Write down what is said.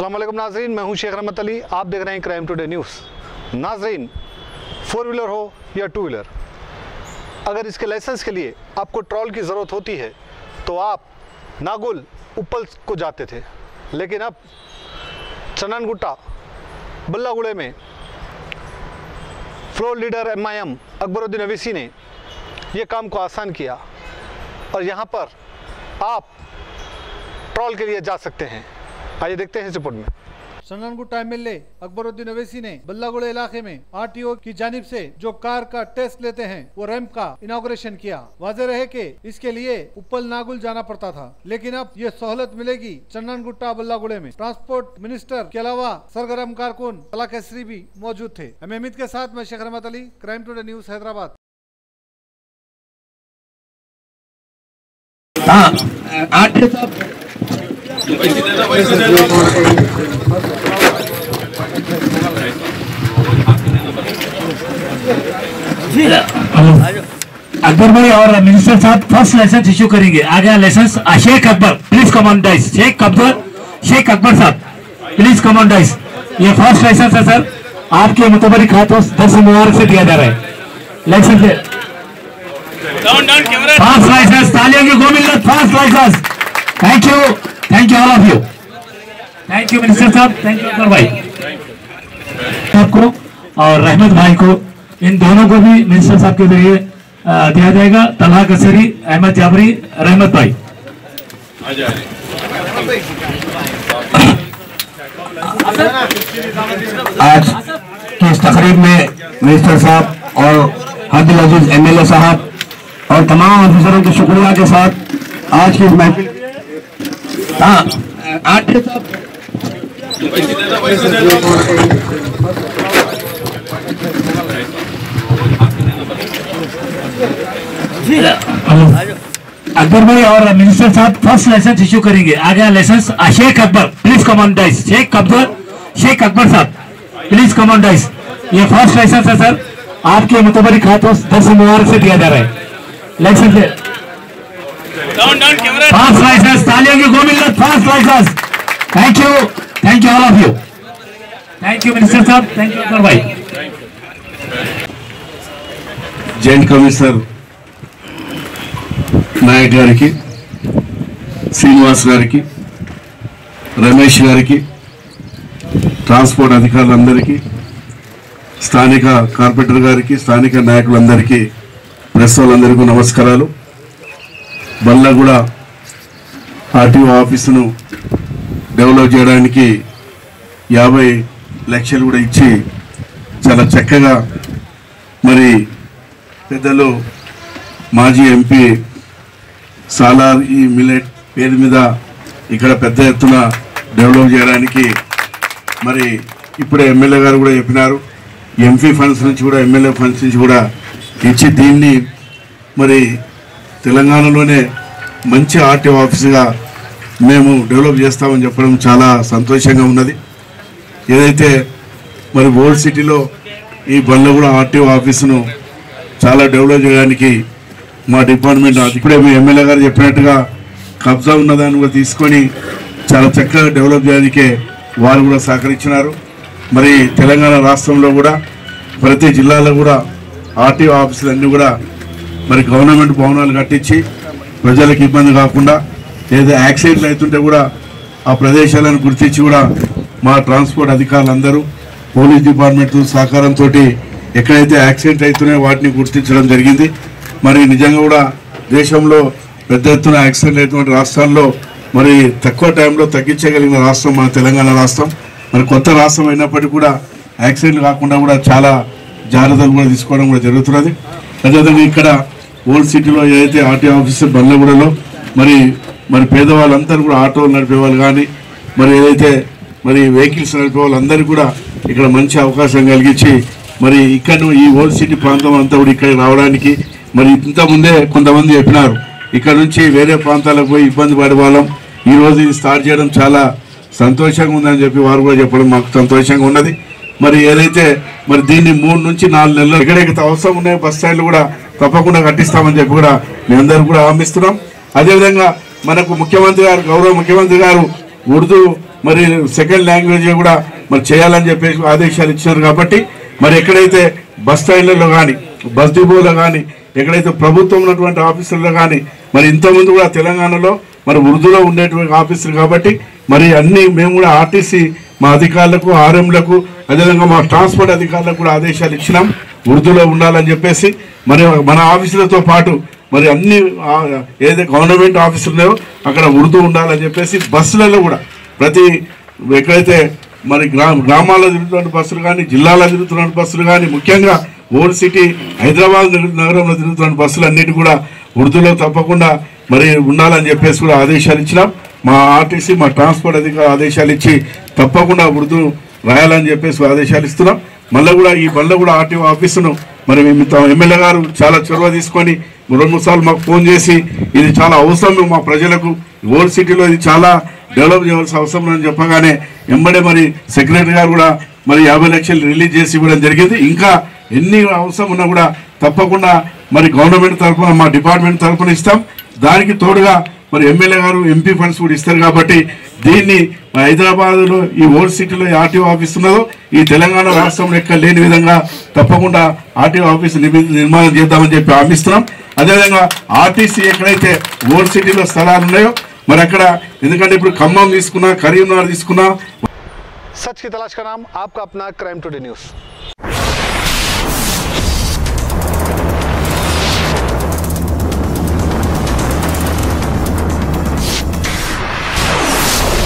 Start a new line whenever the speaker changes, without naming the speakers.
अस्सलाम वालेकुम नाजरीन मैं हूँ शेख रहमत अली। आप देख रहे हैं क्राइम टुडे न्यूज़ नाजरीन फोर व्हीलर हो या टू व्हीलर अगर इसके लाइसेंस के लिए आपको ट्रॉल की ज़रूरत होती है तो आप नागुल उपल को जाते थे। लेकिन अब चननगुट्टा बल्लागुड़े में floor leader MIM Akbaruddin Owaisi ने यह काम को आसान किया। और यहाँ पर आप ट्रॉल के लिए जा सकते हैं। आइए देखते हैं इस रिपोर्ट में।
सन्नानगुट्टा एमएलए अकबरुद्दीन अवैसी ने बल्लागुड़े इलाके में आरटीओ की जानिब से जो कार का टेस्ट लेते हैं वो रैंप का इनाग्रेशन किया। वाजे रहे कि इसके लिए उपल नागुल जाना पड़ता था। लेकिन अब ये सहूलत मिलेगी चन्ननगुट्टा बल्लागुड़े में। ट्रांसपोर्ट मिनिस्टर के अलावा सरगरम कारकुन कला केसरी भी मौजूद थे। एम अमित के साथ मैं Sheikh Rahmat Ali crime today news Hyderabad.
हाँ आठ साहब अकबर भाई और मिनिस्टर साहब फ़र्स्ट लाइसेंस इश्यू करेंगे। आगे licence Sheikh Akbar please come on dais Sheikh Akbar Sheikh Akbar साहब प्लीज़ कमॉन डाइस ये फ़र्स्ट लाइसेंस है सर आपके मुतबरिक हाथों दस मुबारक से दिया जा रहा है। लाइसेंस है। फास्ट लाइसेंस तालियों की गो मिलत first licence thank you thank you all of you thank you minister साहब थैंक यू अकबर भाई आपको और रहमत भाई को इन दोनों को भी मिनिस्टर साहब के ज़रिए दिया जाएगा। तलहा कसरी अहमद जाबरी रहमत भाई आज की इस तकरीब में मिनिस्टर साहब और हब्दुल अज़ीज़ एम एल ए साहब और तमाम ऑफिसरों के शुक्रिया के साथ आज की इस महफिल अकबर भाई और मिनिस्टर साहब फ़र्स्ट लाइसेंस इश्यू करेंगे। आगे licence Sheikh Akbar please come on dais Sheikh Akbar Sheikh Akbar साहब प्लीज़ कमॉन डाइस ये फ़र्स्ट लाइसेंस है सर आपके मुतबरिक हाथों दस मुबारक से दिया जा रहा है। लाइसेंस ఫాస్ట్ లైసెన్స్ తాలియోగి Govind first licence thank you thank you all of you thank you minister sir thank you sir
joint commissioner Nayak గారికి శ్రీనివాస్ గారికి రమేష్ గారికి ట్రాన్స్పోర్ట్ అధికారులందరికీ స్థానిక కార్పొరేటర్ గారికి స్థానిక నాయకులందరికీ ప్రెస్ వాళ్ళందరికీ నమస్కారాలు. బల్లగూడ ఆర్టీఓ ఆఫీసును డెవలప్ చేయడానికి యాభై లక్షలు కూడా ఇచ్చి చాలా చక్కగా మరి పెద్దలు మాజీ ఎంపీ సాలార్ ఈ మిలెట్ పేరు మీద ఇక్కడ పెద్ద ఎత్తున డెవలప్ చేయడానికి మరి ఇప్పుడే ఎమ్మెల్యే గారు కూడా చెప్పినారు. ఎంపీ ఫండ్స్ నుంచి కూడా ఎమ్మెల్యే ఫండ్స్ నుంచి కూడా ఇచ్చి దీన్ని మరి తెలంగాణలోనే మంచి ఆర్టీఓ ఆఫీసుగా మేము డెవలప్ చేస్తామని చెప్పడం చాలా సంతోషంగా ఉన్నది. ఏదైతే మరి ఓల్డ్ సిటీలో ఈ బండ్లగూడ ఆర్టీఓ ఆఫీసును చాలా డెవలప్ చేయడానికి మా డిపార్ట్మెంట్ ఇప్పుడే మీ ఎమ్మెల్యే గారు చెప్పినట్టుగా కబ్జా ఉన్నదాన్ని కూడా తీసుకొని చాలా చక్కగా డెవలప్ చేయడానికే వారు కూడా సహకరించినారు. మరి తెలంగాణ రాష్ట్రంలో కూడా ప్రతి జిల్లాలో కూడా ఆర్టీఓ ఆఫీసులు అన్నీ కూడా మరి గవర్నమెంట్ భవనాలు కట్టించి ప్రజలకు ఇబ్బంది కాకుండా ఏదో యాక్సిడెంట్లు అవుతుంటే కూడా ఆ ప్రదేశాలను గుర్తించి కూడా మా ట్రాన్స్పోర్ట్ అధికారులందరూ పోలీస్ డిపార్ట్మెంట్ సహకారంతో ఎక్కడైతే యాక్సిడెంట్ అవుతున్నాయో వాటిని గుర్తించడం జరిగింది. మరి నిజంగా కూడా దేశంలో పెద్ద ఎత్తున యాక్సిడెంట్ అయినటువంటి రాష్ట్రాల్లో మరి తక్కువ టైంలో తగ్గించగలిగిన రాష్ట్రం మన తెలంగాణ రాష్ట్రం. మరి కొత్త రాష్ట్రం అయినప్పటికీ కూడా యాక్సిడెంట్ కాకుండా కూడా చాలా జాగ్రత్తలు కూడా తీసుకోవడం కూడా జరుగుతున్నది. అదేవిధంగా ఇక్కడ ఓల్డ్ సిటీలో ఏదైతే ఆర్టీ ఆఫీసర్ బండ్లగూడలో మరి మరి పేదవాళ్ళందరూ కూడా ఆటోలు నడిపే వాళ్ళు కానీ మరి ఏదైతే మరి వెహికల్స్ నడిపే వాళ్ళందరికీ కూడా ఇక్కడ మంచి అవకాశం కలిగించి మరి ఇక్కడ ఈ ఓల్డ్ సిటీ ప్రాంతం అంతా కూడా ఇక్కడికి రావడానికి మరి ఇంతకుముందే కొంతమంది చెప్పినారు. ఇక్కడ నుంచి వేరే ప్రాంతాలకు పోయి ఇబ్బంది పడే వాళ్ళం. ఈ రోజు ఇది స్టార్ట్ చేయడం చాలా సంతోషంగా ఉందని చెప్పి వారు కూడా చెప్పడం మాకు సంతోషంగా ఉన్నది. మరి ఏదైతే మరి దీన్ని మూడు నుంచి నాలుగు నెలలు ఎక్కడెక్కడ అవసరం ఉన్నాయి బస్ స్టాండ్లు కూడా తప్పకుండా కట్టిస్తామని చెప్పి కూడా మీ అందరూ కూడా ఆమిస్తున్నాం అదేవిధంగా మనకు ముఖ్యమంత్రి గారు గౌరవ ముఖ్యమంత్రి గారు ఉర్దూ మరి సెకండ్ లాంగ్వేజ్ కూడా మరి చేయాలని చెప్పేసి ఆదేశాలు ఇచ్చినారు కాబట్టి మరి ఎక్కడైతే బస్ స్టాండ్లలో కానీ బస్ డిపోలో కానీ ఎక్కడైతే ప్రభుత్వం ఉన్నటువంటి ఆఫీసుల్లో కానీ మరి ఇంతకుముందు కూడా తెలంగాణలో మరి ఉర్దూలో ఉండేటువంటి ఆఫీసులు కాబట్టి మరి అన్నీ మేము కూడా ఆర్టీసీ మా అధికారులకు ఆర్ఎంలకు అదేవిధంగా మా ట్రాన్స్పోర్ట్ అధికారులకు కూడా ఆదేశాలు ఇచ్చినాం. ఉర్దూలో ఉండాలని చెప్పేసి మరి మన ఆఫీసులతో పాటు మరి అన్ని ఏదైతే గవర్నమెంట్ ఆఫీసులు ఉన్నాయో అక్కడ ఉర్దూ ఉండాలని చెప్పేసి బస్సులలో కూడా ప్రతి ఎక్కడైతే మరి గ్రా గ్రామాల్లో తిరుగుతున్న బస్సులు కానీ జిల్లాలో తిరుగుతున్న బస్సులు కానీ ముఖ్యంగా ఓల్డ్ సిటీ హైదరాబాద్ నగరంలో తిరుగుతున్న బస్సులు అన్నిటి కూడా ఉర్దూలో తప్పకుండా మరి ఉండాలని చెప్పేసి కూడా ఆదేశాలు ఇచ్చినాం. మా ఆర్టీసీ మా ట్రాన్స్పోర్ట్ అధికారులు ఆదేశాలు ఇచ్చి తప్పకుండా ఉర్దూ రాయాలని చెప్పేసి ఆదేశాలు ఇస్తున్నాం. మళ్ళీ కూడా ఈ బండ్ల కూడా ఆర్టీఓ ఆఫీసును మరి మేము ఎమ్మెల్యే గారు చాలా చొరవ తీసుకొని రెండు మూడు సార్లు మాకు ఫోన్ చేసి ఇది చాలా అవసరం మా ప్రజలకు. ఓల్డ్ సిటీలో ఇది చాలా డెవలప్ చేయాల్సిన అవసరం అని చెప్పగానే వెంబడే మరి సెక్రటరీ గారు కూడా మరి యాభై లక్షలు రిలీజ్ చేసి ఇవ్వడం జరిగింది. ఇంకా ఎన్ని అవసరం ఉన్నా కూడా తప్పకుండా మరి గవర్నమెంట్ తరఫున మా డిపార్ట్మెంట్ తరఫున ఇస్తాం. దానికి తోడుగా మరి ఎమ్మెల్యే గారు ఎంపీ ఫండ్స్ కూడా ఇస్తారు కాబట్టి దీన్ని మన హైదరాబాద్లో ఈ ఓల్డ్ సిటీలో ఈ ఆర్టీఓ ఆఫీస్ ఉన్నదో ఈ తెలంగాణ రాష్ట్రంలో ఎక్కడ లేని విధంగా తప్పకుండా ఆర్టీఓ ఆఫీస్ నిర్మి- నిర్మాణం చేద్దామని చెప్పి హామీస్తున్నాం అదేవిధంగా ఆర్టీసీ ఎక్కడైతే ఓల్డ్ సిటీలో స్థలాలు ఉన్నాయో మరి అక్కడ ఎందుకంటే ఇప్పుడు ఖమ్మం తీసుకున్నా కరీంనగర్ తీసుకున్నా
सच की तलाश का नाम आपका अपना क्राइम टुडे न्यूज़